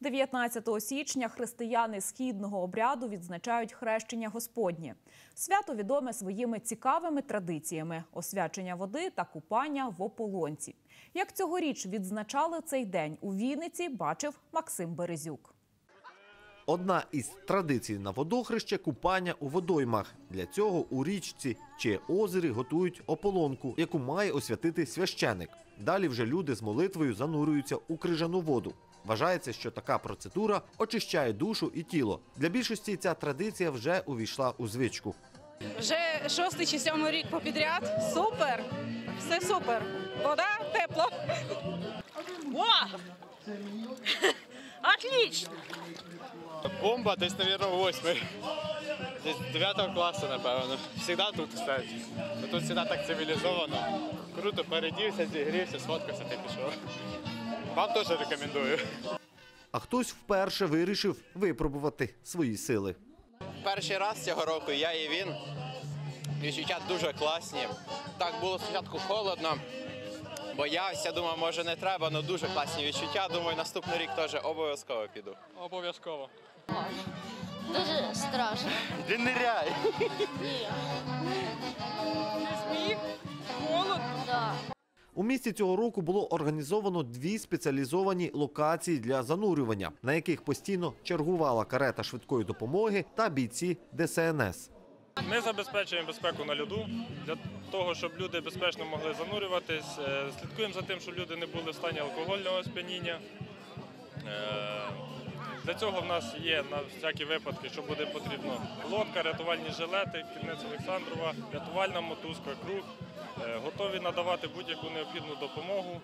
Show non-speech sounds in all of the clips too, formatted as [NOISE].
19 січня християни східного обряду відзначають хрещення Господнє. Свято відоме своїми цікавими традиціями освячення води та купання в ополонці. Як цьогоріч відзначали цей день у Вінниці, бачив Максим Березюк. Одна із традицій на водохреще – купання у водоймах. Для цього у річці чи озері готують ополонку, яку має освятити священик. Далі вже люди з молитвою занурюються у крижану воду. Вважається, що така процедура очищає душу і тіло. Для більшості ця традиція вже увійшла у звичку. Вже шостий чи сьомий рік попідряд. Супер! Все супер. Вода тепло. О! [LAUGHS] Отлично! Бомба десь, мабуть, восьмий. Десь 9 класу, напевно. Всегда тут, кстати. Тут завжди так цивілізовано. Круто передівся, зігрівся, сфоткався та пішов. Вам теж рекомендую. А хтось вперше вирішив випробувати свої сили. Перший раз цього року я і він. Відчуття дуже класні. Так було спочатку холодно, боявся, думав, може не треба, але дуже класні відчуття. Думаю, наступний рік теж обов'язково піду. Обов'язково. Дуже страшно. Він ниряй. Да. У місті цього року було організовано дві спеціалізовані локації для занурювання, на яких постійно чергувала карета швидкої допомоги та бійці ДСНС. Ми забезпечуємо безпеку на льоду для того, щоб люди безпечно могли занурюватись. Е, Слідкуємо за тим, щоб люди не були в стані алкогольного сп'яніння. Для цього в нас є на всякі випадки, що буде потрібно лодка, рятувальні жилети, кільнець Олександрова, рятувальна мотузка, круг. Е, Готові надавати будь-яку необхідну допомогу.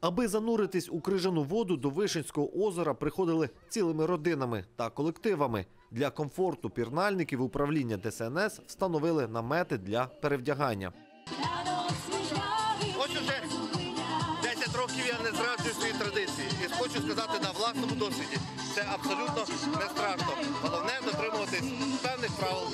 Аби зануритись у крижану воду до Вишенського озера приходили цілими родинами та колективами. Для комфорту пірнальників управління ДСНС встановили намети для перевдягання. Ось уже 10 років я не зраджую свої традиції. І хочу сказати на власному досвіді. Це абсолютно не страшно. Головне дотримуватись певних правил